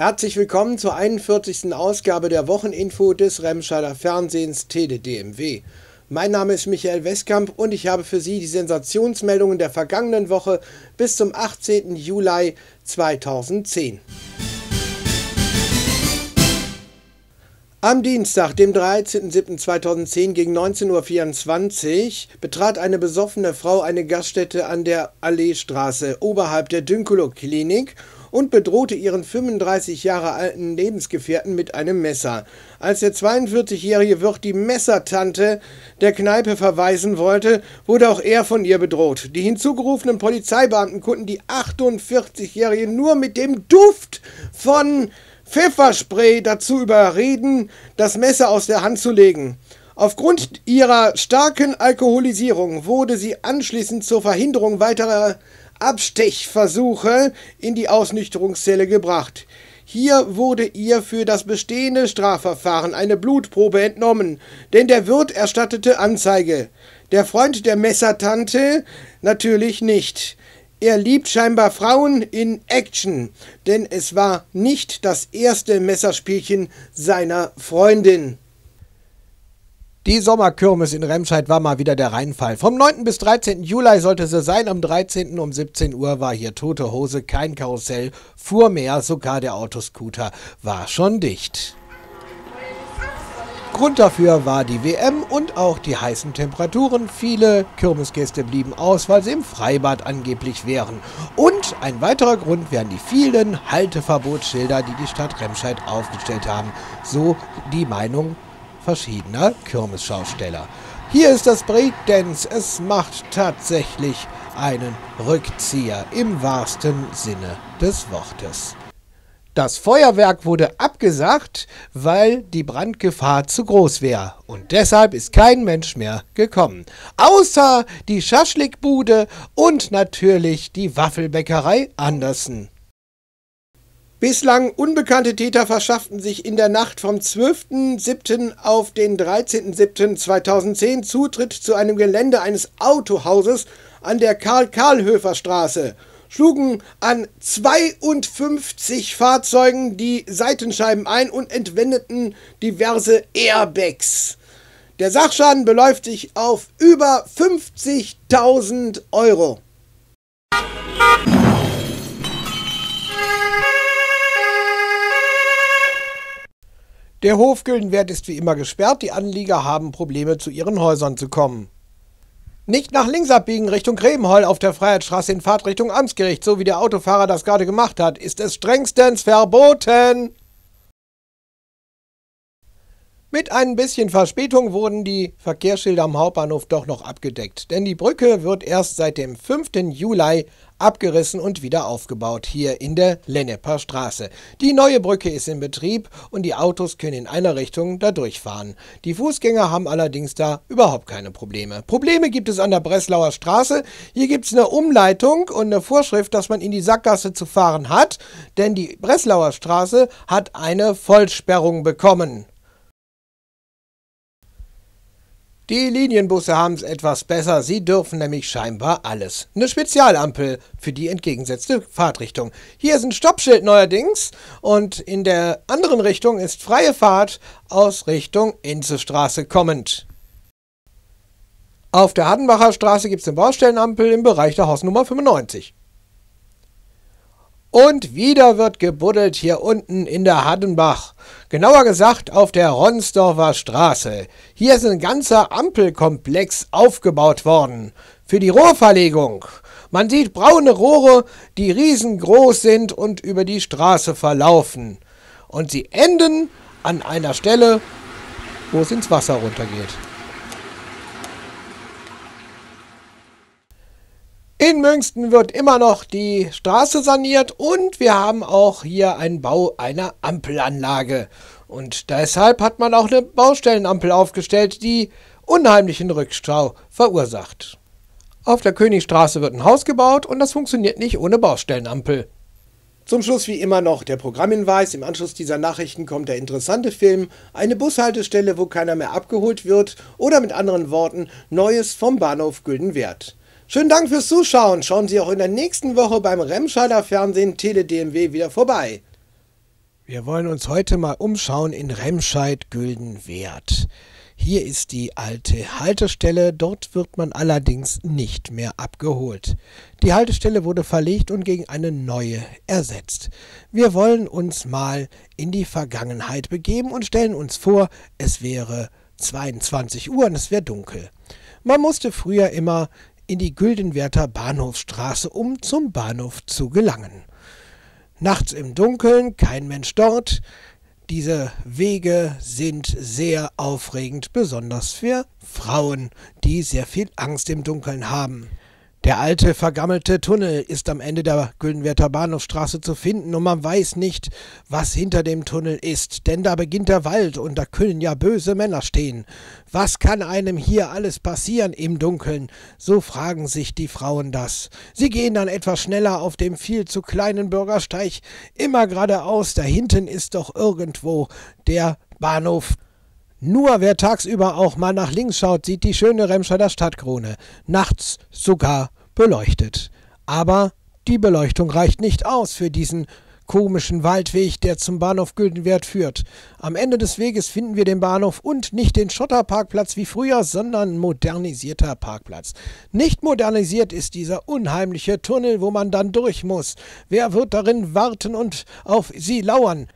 Herzlich willkommen zur 41. Ausgabe der Wocheninfo des Remscheider Fernsehens TeleDMW. Mein Name ist Michael Westkamp und ich habe für Sie die Sensationsmeldungen der vergangenen Woche bis zum 18. Juli 2010. Am Dienstag, dem 13.07.2010 gegen 19.24 Uhr betrat eine besoffene Frau eine Gaststätte an der Alleestraße oberhalb der Dünkulo-Klinik und bedrohte ihren 35 Jahre alten Lebensgefährten mit einem Messer. Als der 42-jährige Wirt die Messertante der Kneipe verweisen wollte, wurde auch er von ihr bedroht. Die hinzugerufenen Polizeibeamten konnten die 48-jährige nur mit dem Duft von Pfefferspray dazu überreden, das Messer aus der Hand zu legen. Aufgrund ihrer starken Alkoholisierung wurde sie anschließend zur Verhinderung weiterer Abstechversuche in die Ausnüchterungszelle gebracht. Hier wurde ihr für das bestehende Strafverfahren eine Blutprobe entnommen, denn der Wirt erstattete Anzeige. Der Freund der Messertante natürlich nicht. Er liebt scheinbar Frauen in Action, denn es war nicht das erste Messerspielchen seiner Freundin. Die Sommerkirmes in Remscheid war mal wieder der Reinfall. Vom 9. bis 13. Juli sollte sie sein. Am 13. um 17 Uhr war hier tote Hose, kein Karussell, fuhr mehr, sogar der Autoscooter war schon dicht. Grund dafür war die WM und auch die heißen Temperaturen. Viele Kirmesgäste blieben aus, weil sie im Freibad angeblich wären. Und ein weiterer Grund wären die vielen Halteverbotsschilder, die die Stadt Remscheid aufgestellt haben. So die Meinung verschiedener Kirmesschausteller. Hier ist das Breakdance. Es macht tatsächlich einen Rückzieher im wahrsten Sinne des Wortes. Das Feuerwerk wurde abgesagt, weil die Brandgefahr zu groß wäre. Und deshalb ist kein Mensch mehr gekommen. Außer die Schaschlikbude und natürlich die Waffelbäckerei Andersen. Bislang unbekannte Täter verschafften sich in der Nacht vom 12.07. auf den 13.07.2010 Zutritt zu einem Gelände eines Autohauses an der Karl-Karlhöfer-Straße schlugen an 52 Fahrzeugen die Seitenscheiben ein und entwendeten diverse Airbags. Der Sachschaden beläuft sich auf über 50.000 Euro. Der Hofgüldenwert ist wie immer gesperrt. Die Anlieger haben Probleme, zu ihren Häusern zu kommen. Nicht nach links abbiegen Richtung Kremenhall auf der Freiheitsstraße in Fahrtrichtung Amtsgericht, so wie der Autofahrer das gerade gemacht hat, ist es strengstens verboten. Mit ein bisschen Verspätung wurden die Verkehrsschilder am Hauptbahnhof doch noch abgedeckt, denn die Brücke wird erst seit dem 5. Juli abgerissen und wieder aufgebaut, hier in der Lenneper Straße. Die neue Brücke ist in Betrieb und die Autos können in einer Richtung da durchfahren. Die Fußgänger haben allerdings da überhaupt keine Probleme. Probleme gibt es an der Breslauer Straße. Hier gibt es eine Umleitung und eine Vorschrift, dass man in die Sackgasse zu fahren hat, denn die Breslauer Straße hat eine Vollsperrung bekommen. Die Linienbusse haben es etwas besser, sie dürfen nämlich scheinbar alles. Eine Spezialampel für die entgegengesetzte Fahrtrichtung. Hier ist ein Stoppschild neuerdings und in der anderen Richtung ist freie Fahrt aus Richtung Inzestraße kommend. Auf der Hadenbacher Straße gibt es eine Baustellenampel im Bereich der Hausnummer 95. Und wieder wird gebuddelt hier unten in der Haddenbach. Genauer gesagt auf der Ronsdorfer Straße. Hier ist ein ganzer Ampelkomplex aufgebaut worden. Für die Rohrverlegung. Man sieht braune Rohre, die riesengroß sind und über die Straße verlaufen. Und sie enden an einer Stelle, wo es ins Wasser runtergeht. In Münsten wird immer noch die Straße saniert und wir haben auch hier einen Bau einer Ampelanlage. Und deshalb hat man auch eine Baustellenampel aufgestellt, die unheimlichen Rückstau verursacht. Auf der Königstraße wird ein Haus gebaut und das funktioniert nicht ohne Baustellenampel. Zum Schluss wie immer noch der Programmhinweis. Im Anschluss dieser Nachrichten kommt der interessante Film Eine Bushaltestelle, wo keiner mehr abgeholt wird oder mit anderen Worten Neues vom Bahnhof Güldenwert. Schönen Dank fürs Zuschauen. Schauen Sie auch in der nächsten Woche beim Remscheider Fernsehen Tele DMW wieder vorbei. Wir wollen uns heute mal umschauen in Remscheid-Güldenwert. Hier ist die alte Haltestelle, dort wird man allerdings nicht mehr abgeholt. Die Haltestelle wurde verlegt und gegen eine neue ersetzt. Wir wollen uns mal in die Vergangenheit begeben und stellen uns vor, es wäre 22 Uhr und es wäre dunkel. Man musste früher immer in die Güldenwerter Bahnhofstraße, um zum Bahnhof zu gelangen. Nachts im Dunkeln, kein Mensch dort. Diese Wege sind sehr aufregend, besonders für Frauen, die sehr viel Angst im Dunkeln haben. Der alte, vergammelte Tunnel ist am Ende der Güldenwerter Bahnhofstraße zu finden und man weiß nicht, was hinter dem Tunnel ist, denn da beginnt der Wald und da können ja böse Männer stehen. Was kann einem hier alles passieren im Dunkeln? So fragen sich die Frauen das. Sie gehen dann etwas schneller auf dem viel zu kleinen Bürgersteig, immer geradeaus, da hinten ist doch irgendwo der Bahnhof. Nur wer tagsüber auch mal nach links schaut, sieht die schöne Remscheider Stadtkrone, nachts sogar beleuchtet. Aber die Beleuchtung reicht nicht aus für diesen komischen Waldweg, der zum Bahnhof Güldenwert führt. Am Ende des Weges finden wir den Bahnhof und nicht den Schotterparkplatz wie früher, sondern modernisierter Parkplatz. Nicht modernisiert ist dieser unheimliche Tunnel, wo man dann durch muss. Wer wird darin warten und auf sie lauern?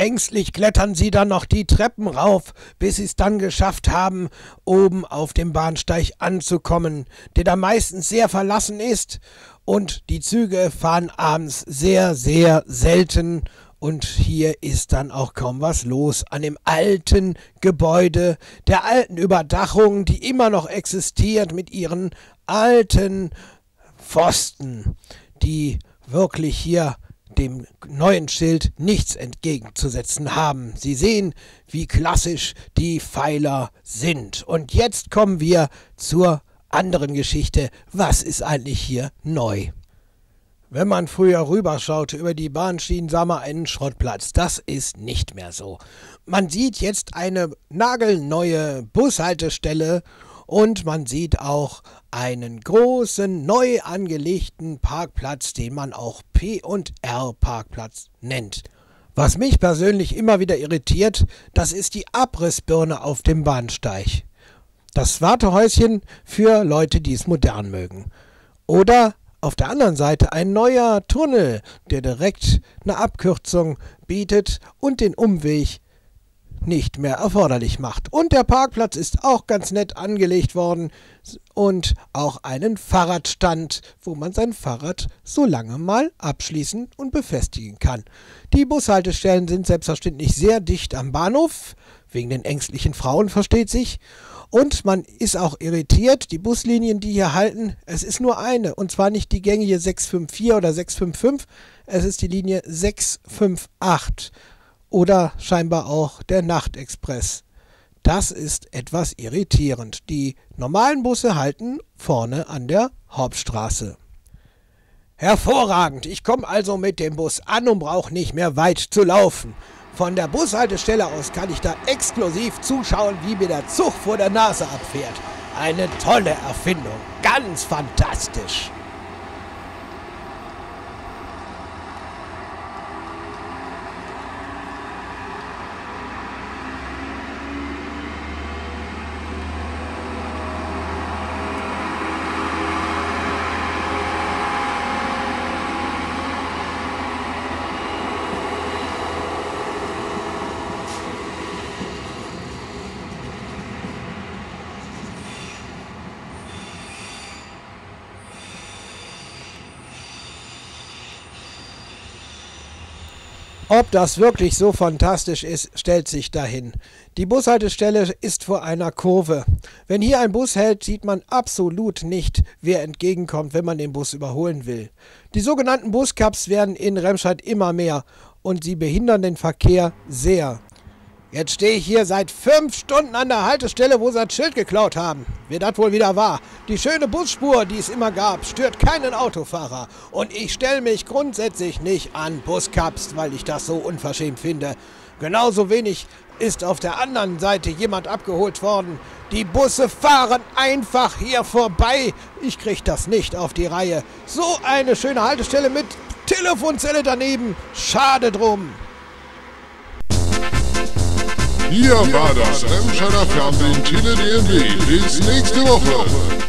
Ängstlich klettern sie dann noch die Treppen rauf, bis sie es dann geschafft haben, oben auf dem Bahnsteig anzukommen, der da meistens sehr verlassen ist, und die Züge fahren abends sehr, sehr selten, und hier ist dann auch kaum was los an dem alten Gebäude, der alten Überdachung, die immer noch existiert mit ihren alten Pfosten, die wirklich hier dem neuen Schild nichts entgegenzusetzen haben. Sie sehen, wie klassisch die Pfeiler sind. Und jetzt kommen wir zur anderen Geschichte. Was ist eigentlich hier neu? Wenn man früher rüberschaute über die Bahnschienen, sah man einen Schrottplatz. Das ist nicht mehr so. Man sieht jetzt eine nagelneue Bushaltestelle und man sieht auch einen großen, neu angelegten Parkplatz, den man auch P&R Parkplatz nennt. Was mich persönlich immer wieder irritiert, das ist die Abrissbirne auf dem Bahnsteig. Das Wartehäuschen für Leute, die es modern mögen. Oder auf der anderen Seite ein neuer Tunnel, der direkt eine Abkürzung bietet und den Umweg nicht mehr erforderlich macht. Und der Parkplatz ist auch ganz nett angelegt worden und auch einen Fahrradstand, wo man sein Fahrrad so lange mal abschließen und befestigen kann. Die Bushaltestellen sind selbstverständlich sehr dicht am Bahnhof, wegen den ängstlichen Frauen versteht sich. Und man ist auch irritiert, die Buslinien, die hier halten, es ist nur eine. Und zwar nicht die gängige 654 oder 655, es ist die Linie 658 oder scheinbar auch der Nachtexpress. Das ist etwas irritierend. Die normalen Busse halten vorne an der Hauptstraße. Hervorragend, ich komme also mit dem Bus an und brauche nicht mehr weit zu laufen. Von der Bushaltestelle aus kann ich da exklusiv zuschauen, wie mir der Zug vor der Nase abfährt. Eine tolle Erfindung, ganz fantastisch. Ob das wirklich so fantastisch ist, stellt sich dahin. Die Bushaltestelle ist vor einer Kurve. Wenn hier ein Bus hält, sieht man absolut nicht, wer entgegenkommt, wenn man den Bus überholen will. Die sogenannten Buscaps werden in Remscheid immer mehr und sie behindern den Verkehr sehr. Jetzt stehe ich hier seit fünf Stunden an der Haltestelle, wo sie das Schild geklaut haben. Wie das wohl wieder war. Die schöne Busspur, die es immer gab, stört keinen Autofahrer. Und ich stelle mich grundsätzlich nicht an Buscaps, weil ich das so unverschämt finde. Genauso wenig ist auf der anderen Seite jemand abgeholt worden. Die Busse fahren einfach hier vorbei. Ich krieg das nicht auf die Reihe. So eine schöne Haltestelle mit Telefonzelle daneben. Schade drum. Hier war das Remscheider Fernsehen Tele DNB. Bis nächste Woche.